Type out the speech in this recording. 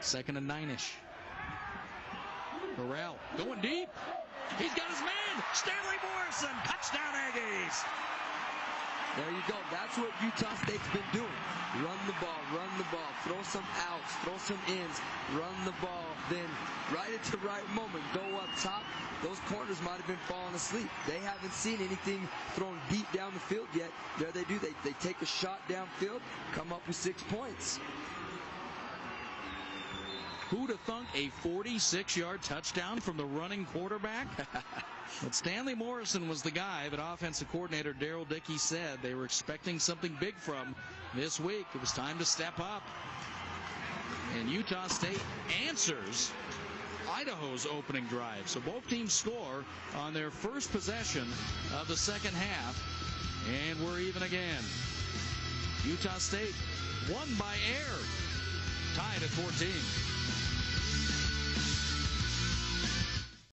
Second and nine-ish. Borel going deep. He's got his man, Stanley Morrison. Touchdown Aggies. There you go. That's what Utah State's been doing. Run the ball, run the ball, throw some outs, throw some ins, run the ball, then right at the right moment, go up top. Those corners might have been falling asleep. They haven't seen anything thrown deep down the field yet. There they do. They, they take a shot downfield, come up with six points. Who'd have thunk a 46 yard touchdown from the running quarterback? but Stanley Morrison was the guy that offensive coordinator Daryl Dickey said they were expecting something big from this week. It was time to step up. And Utah State answers Idaho's opening drive. So both teams score on their first possession of the second half. And we're even again. Utah State won by air. Tied at 14.